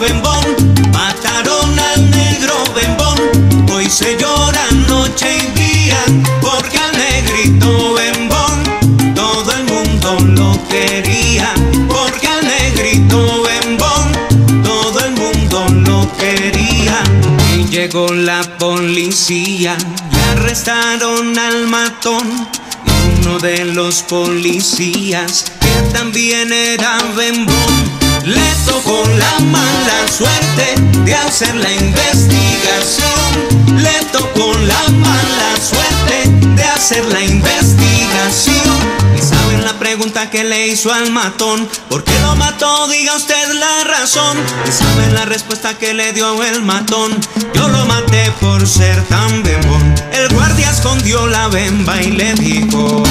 bembón, mataron al negro bembón, hoy se llora noche y día, porque al negrito bembón, todo el mundo lo quería, porque al negrito bembón, todo el mundo lo quería, y llegó la policía y arrestaron al matón, uno de los policías que también era bembón, suerte de hacer la investigación. Le tocó la mala suerte de hacer la investigación. Y saben la pregunta que le hizo al matón. ¿Por qué lo mató? Diga usted la razón. Y saben la respuesta que le dio el matón. Yo lo maté por ser tan bembón. El guardia escondió la bemba y le dijo.